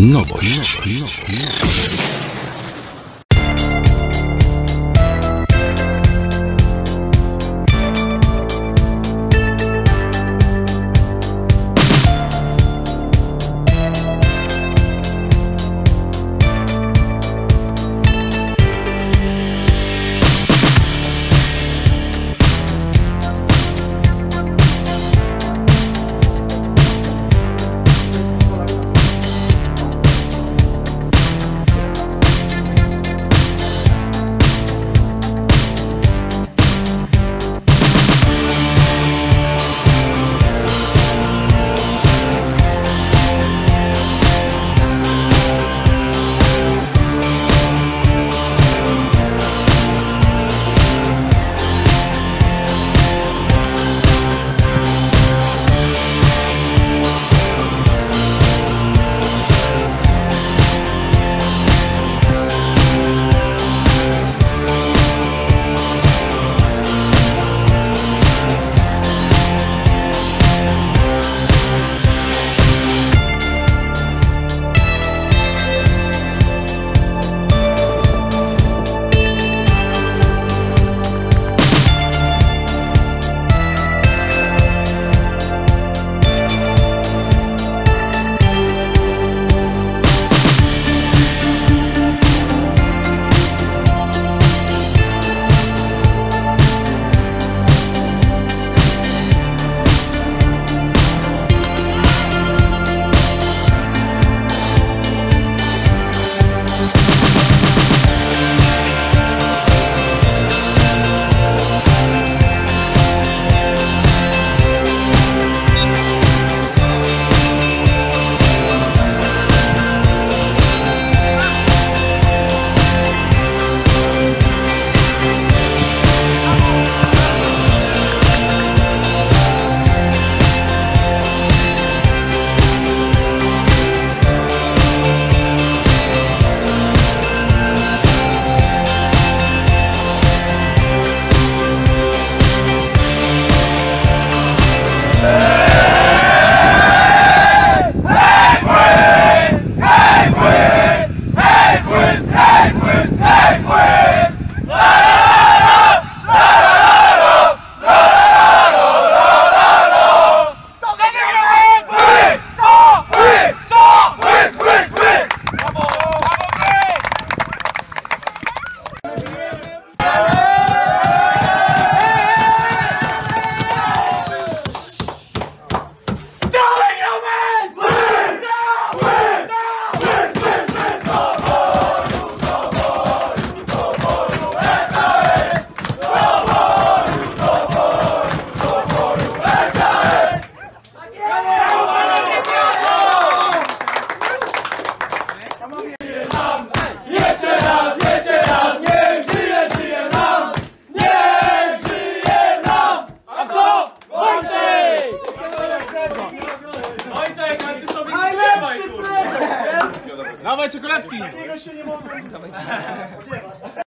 novo, novo, novo, novo. Dawaj czekoladki! Takiego się nie spodziewać.